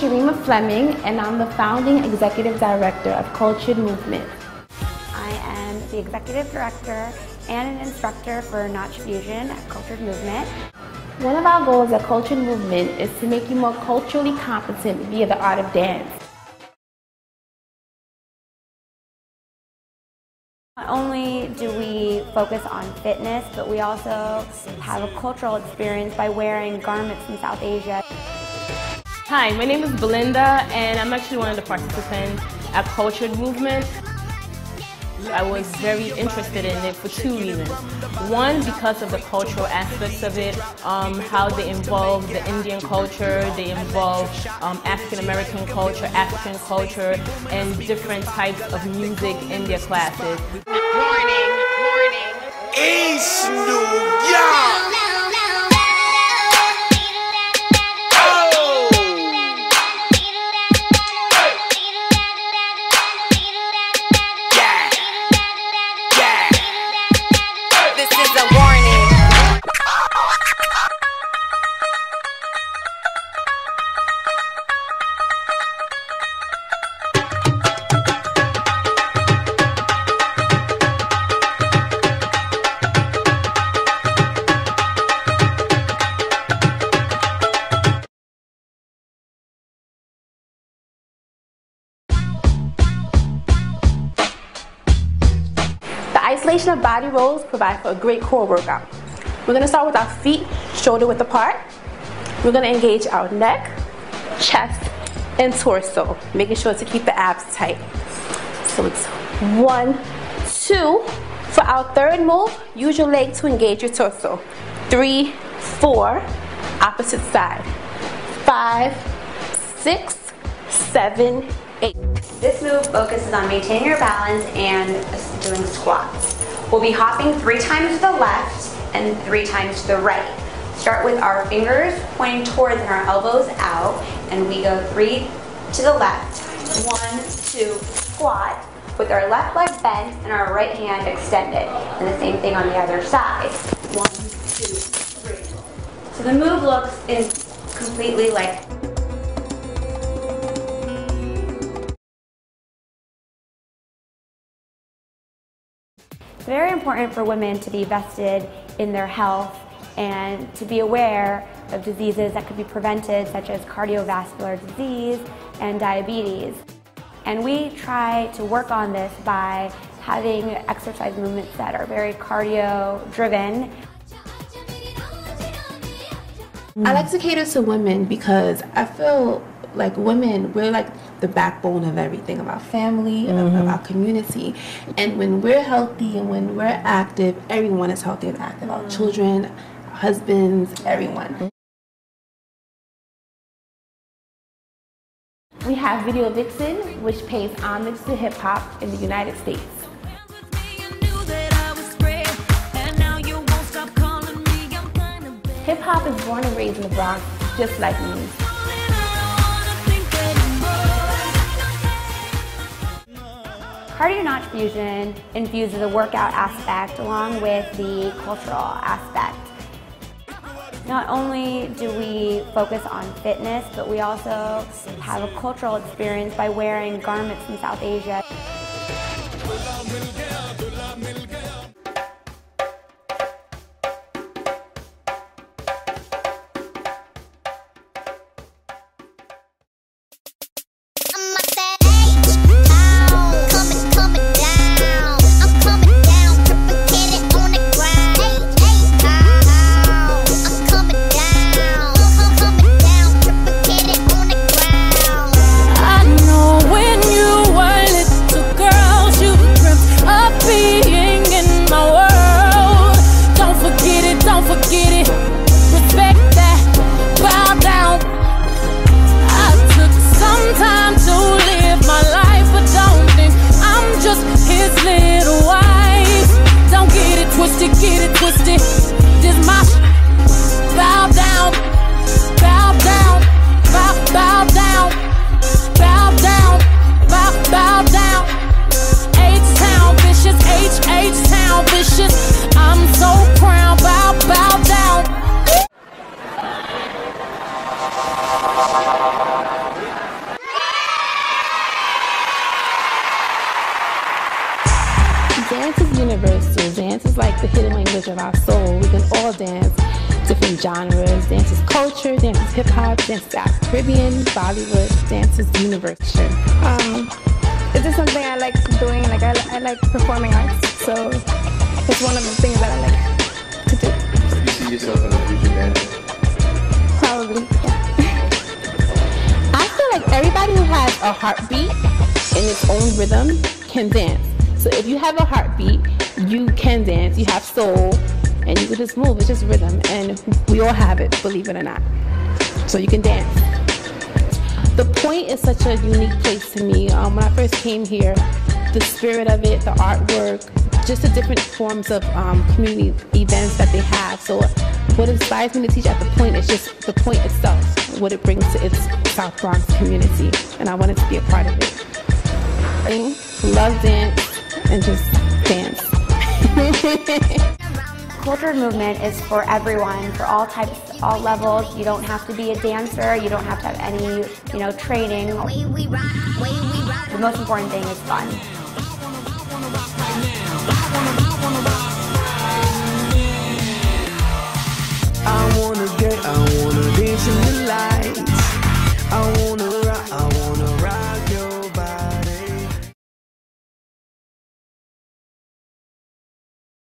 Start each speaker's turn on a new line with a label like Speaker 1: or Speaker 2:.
Speaker 1: My name is Sherema Fleming, and I'm the founding executive director of Cultured Movement.
Speaker 2: I am the executive director and an instructor for Naach Fusion at Cultured Movement.
Speaker 1: One of our goals at Cultured Movement is to make you more culturally competent via the art of dance.
Speaker 2: Not only do we focus on fitness, but we also have a cultural experience by wearing garments from South Asia.
Speaker 3: Hi, my name is Belinda, and I'm actually one of the participants at Cultured Movement. I was very interested in it for two reasons. One, because of the cultural aspects of it, um, how they involve the Indian culture, they involve um, African American culture, African culture, and different types of music in their classes.
Speaker 4: Warning, warning. East New York.
Speaker 1: Isolation of body rolls provide for a great core workout. We're going to start with our feet shoulder width apart. We're going to engage our neck, chest, and torso, making sure to keep the abs tight. So it's one, two. For our third move, use your leg to engage your torso. Three, four, opposite side. Five, six, seven, eight.
Speaker 2: This move focuses on maintaining your balance and doing squats. We'll be hopping three times to the left and three times to the right. Start with our fingers pointing towards and our elbows out, and we go three to the left. One, two, squat, with our left leg bent and our right hand extended. And the same thing on the other side. One, two, three. So the move looks is completely like very important for women to be vested in their health and to be aware of diseases that could be prevented such as cardiovascular disease and diabetes. And we try to work on this by having exercise movements that are very cardio driven.
Speaker 1: I like to cater to women because I feel like women, we're like the backbone of everything of our family, mm-hmm. of, our community. And when we're healthy and when we're active, everyone is healthy and active. Mm-hmm. Our children, our husbands, everyone. We have Video Vixen, which pays homage to hip hop in the United States. Hip hop is born and raised in the Bronx, just like me.
Speaker 2: Cardio Naach Fusion infuses a workout aspect along with the cultural aspect. Not only do we focus on fitness, but we also have a cultural experience by wearing garments from South Asia.
Speaker 1: Dance is universal. Dance is like the hidden language of our soul. We can all dance different genres. Dance is culture, dance is hip hop, dance is Caribbean, Bollywood, dance is universal.
Speaker 5: Um, it's just something I like doing. Like I, I like performing arts, so it's one of the things that I like to do.
Speaker 6: Do you see yourself in a future dancer?
Speaker 5: Probably. Yeah.
Speaker 1: I feel like everybody who has a heartbeat in its own rhythm can dance. So if you have a heartbeat, you can dance. You have soul, and you can just move. It's just rhythm, and we all have it, believe it or not. So you can dance. The point is such a unique place to me. Um, when I first came here, the spirit of it, the artwork, just the different forms of um, community events that they have. So what inspires me to teach at the point is just the point itself, what it brings to its South Bronx community, and I wanted to be a part of it. Love dance and just dance.
Speaker 2: Culture movement is for everyone, for all types, all levels. You don't have to be a dancer. You don't have to have any, you know, training. The most important thing is fun.